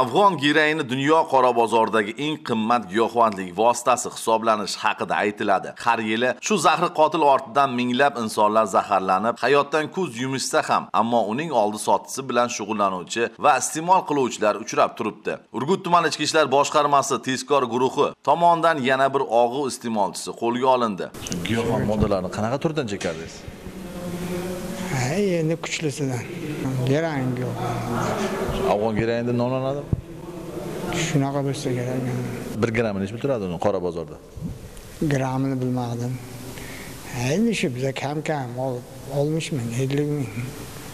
afg'on geroini dunyo qora bozoridagi eng qimmat giyohvandlik vositasi hisoblanishi haqida aytiladi. Har yili shu zahri qotil ortidan minglab insonlar zaharlanib hayotdan ko'z yumishsa ham ammo uning oldi sotisi bilan shug'ullanuvchi va iste'mol qiluvchilar uchrab turibdi. Urgut tuman ichki ishlar boshqarmasi tezkor guruhi tomonidan yana bir og'u iste'molchisi qo'lga olindi. Giyohvand moddalarni qanaqa turdan chekardingiz ha endi kuchlisidan gerang yo'q afg'on geroinda nomlanadimi shunaqa bo'lsa kerak bir grammi nechi pul turadi uni qora bozorda. Grammini bilmadim. Endi shu biza kam kam oltmish ming ellik ming.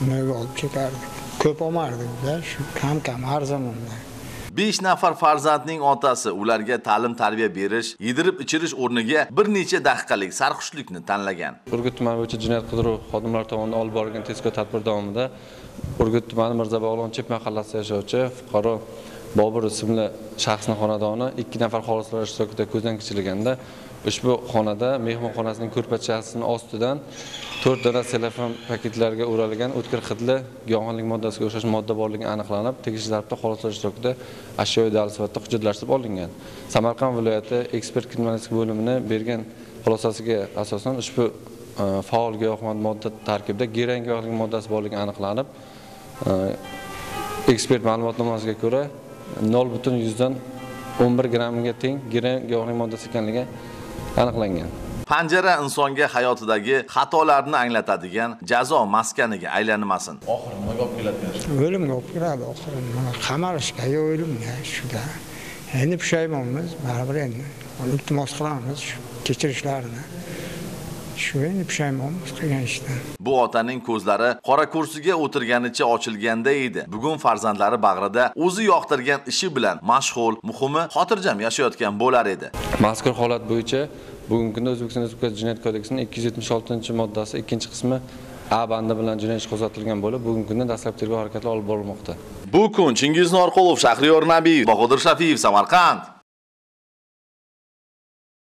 Nimaga olib chekardik. Ko'p olmardik biza shu kam kam arzonda besh nafar farzandning otasi. Ularga ta'lim tarbiya berish yedirib ichirish o'rniga bir necha daqiqalik sarxushlikni tanlagan. Urgut tumani bo'yicha jinoyat qidiruv xodimlari tomonidan olib borilgan tezkor tadbir davomida urgut tumani mirzobog'lon chep mahallasida yashovchi fuqaro bobur ismli shaxsni xonadoni ikki nafar xolislar ishtirokida ko'zdan kechirilganda ushbu xonada mehmonxonasining ko'rpachasini ostidan to'rt dona selofan paketlarga o'ralgan o'tkir hidli giyohvandlik moddasiga o'xshash modda borligi aniqlanib tegishli tartibda xolislar ishtirokida ashyoviy dalil sifatida hujjatlashtirib olingan. Samarqand viloyati ekspert kriminalistika bo'limini bergan xulosasiga asosan ushbu e, faol giyohvand modda tarkibida geran giyohvandlik moddasi borligi aniqlanib e, ekspert ma'lumotnomasiga ko'ra nol butun yuzdan o'n bir grammga teng geroin giyohvandlik moddasi ekanligi aniqlangan. Panjara insonga hayotidagi xatolarni anglatadigan jazo maskaniga aylanmasin oxiri nimaga olib keladi o'limga olib kiradi oxiri. Qamalishga yo o'limga shuda endi pushaymonmiz baribir endi. Iltimos qilamiz shu kechirishlarini shu endi pushaymonmiz qilgan ishdan. Bu otaning ko'zlari qora kursiga o'tirganicha ochilganda edi. Bugun farzandlari bag'rida o'zi yoqtirgan ishi bilan mashg'ul muhimi xotirjam yashayotgan bo'lar edi. Mazkur holat bo'yicha bugungi kunda o'zbekiston respublikasi jinoyat kodeksining ikki yuz yetmish oltinchi moddasi ikkinchi qismi a bandi bilan jinoyat ishi qo'zg'atilgan bo'lib bugungi kunda dastlabki tergov harakatlari olib borilmoqda. Bu kun chingiz norqulov shahriyor nabiyev bahodir shafiyev samarqand